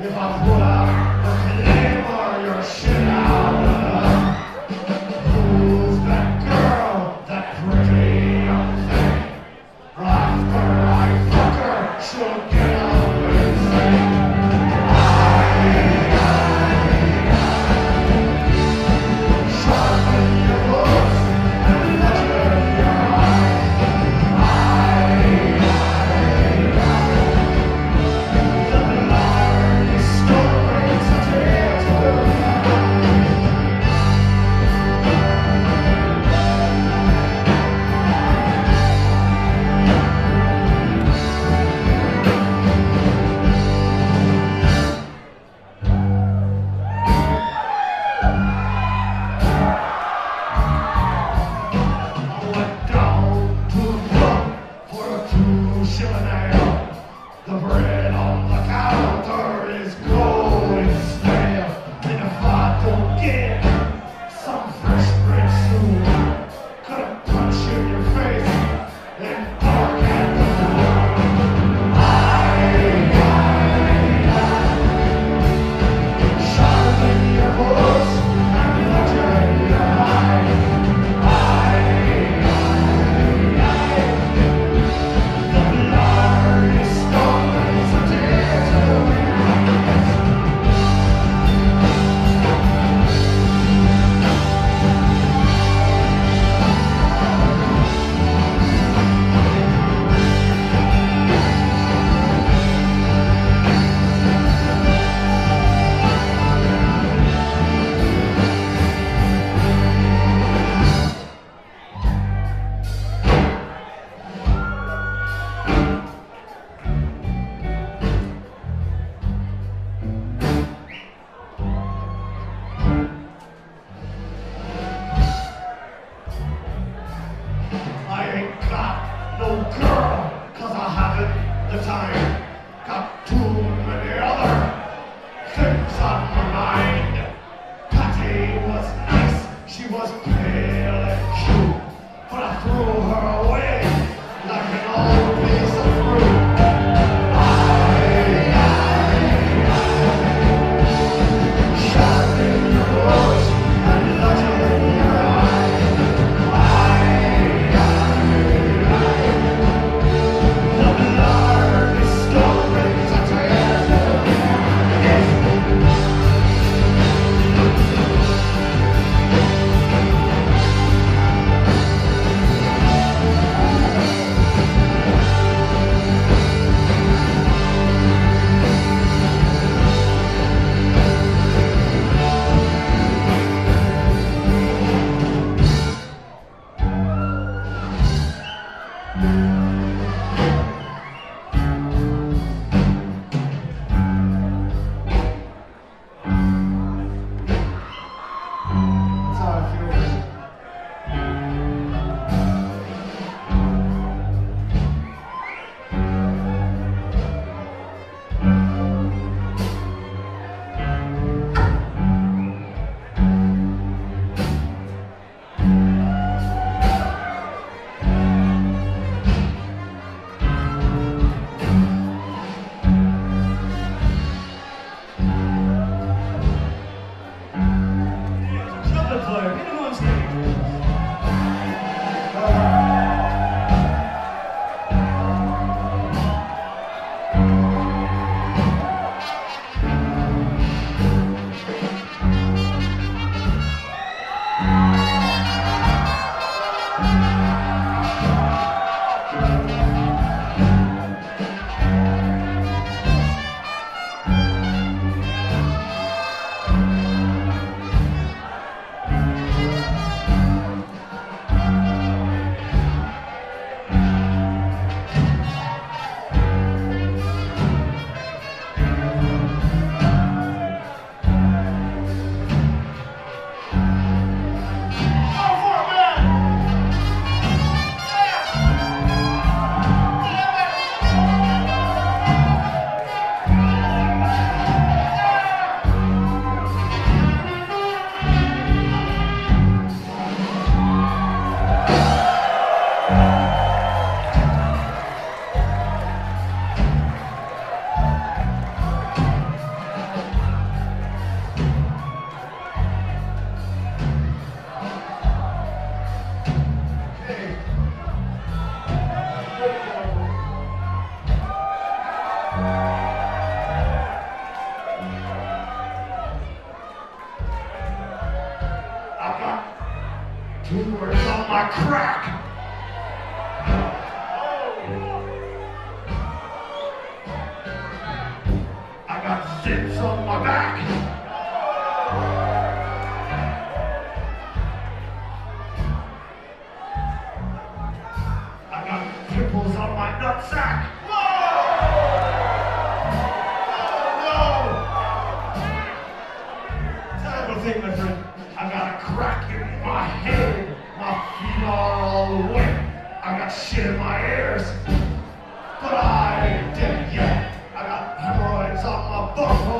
Levanta o I ain't got no girl, cause I haven't the time. Got two Rumor is my crack. I got zits on my back. I got pimples on my nutsack. my head, my feet are all wet. I got shit in my ears, but I ain't dead yet. I got hemorrhoids on my butthole.